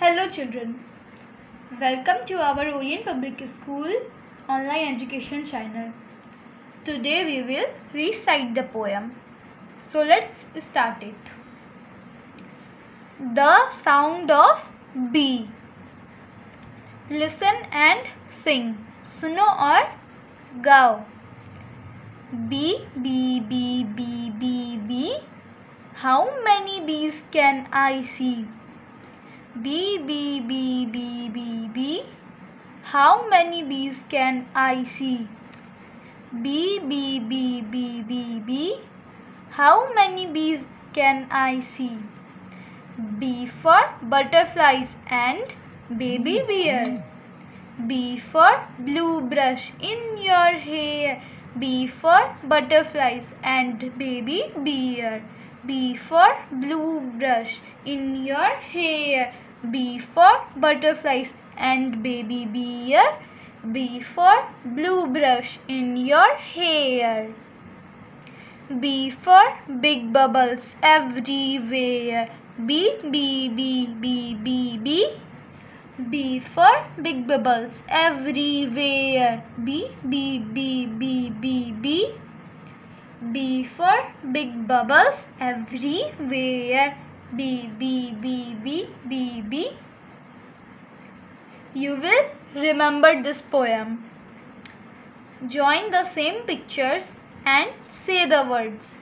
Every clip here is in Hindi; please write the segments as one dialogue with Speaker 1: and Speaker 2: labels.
Speaker 1: Hello children, welcome to our Orient Public School online education channel. Today we will recite the poem. So let's start it. The sound of bee. Listen and sing. सुनो और गाओ B B B B B B how many Bs can I see B, B, B, B, B, B. How many bees can I see? B, B, B, B, B, B. How many bees can I see? B for butterflies and baby hmm. bear. B for blue brush in your hair. B for butterflies and baby bear. B for blue brush in your hair. B for butterflies and baby bear. B for blue brush in your hair. B for big bubbles everywhere. B B B B B B B for big bubbles everywhere. B B B B B B B for big bubbles everywhere. B B B B B B You will remember this poem. Join the same pictures and say the words.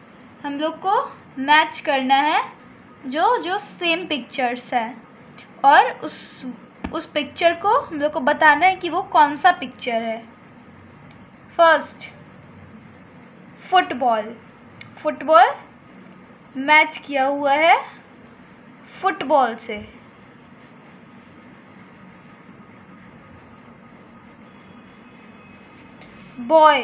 Speaker 1: हम लोग को मैच करना है जो जो सेम पिक्चर्स है और उस उस पिक्चर को हम लोग को बताना है कि वो कौन सा पिक्चर है फ़र्स्ट फुटबॉल। फुटबॉल मैच किया हुआ है फुटबॉल से। बॉय,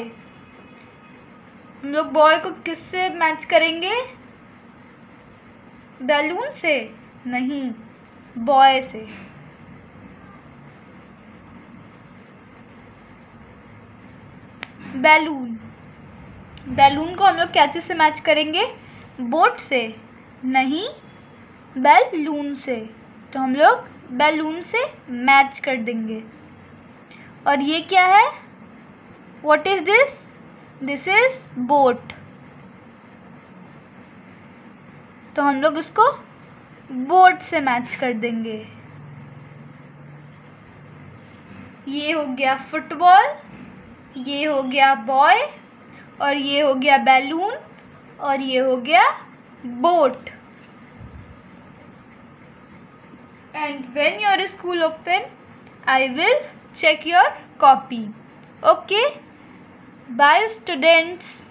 Speaker 1: हम लोग बॉय को किससे मैच करेंगे? बैलून से? नहीं, बॉय से। बैलून। बैलून को हम लोग क्या चीज़ से मैच करेंगे? बोट से। नहीं, बैलून से। तो हम लोग बैलून से मैच कर देंगे। और ये क्या है? What is this this is boat तो हम लोग उसको बोट से मैच कर देंगे। ये हो गया फुटबॉल, ये हो गया बॉय और ये हो गया बैलून और ये हो गया boat. And when your school open I will check your copy okay bye students.